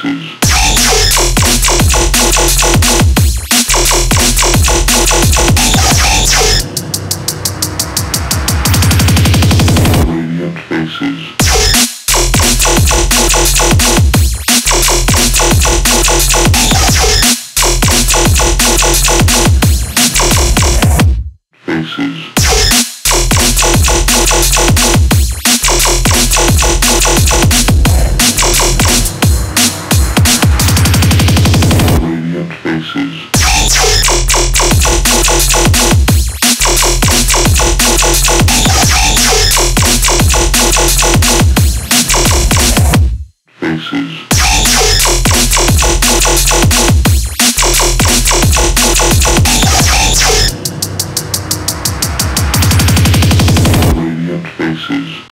places.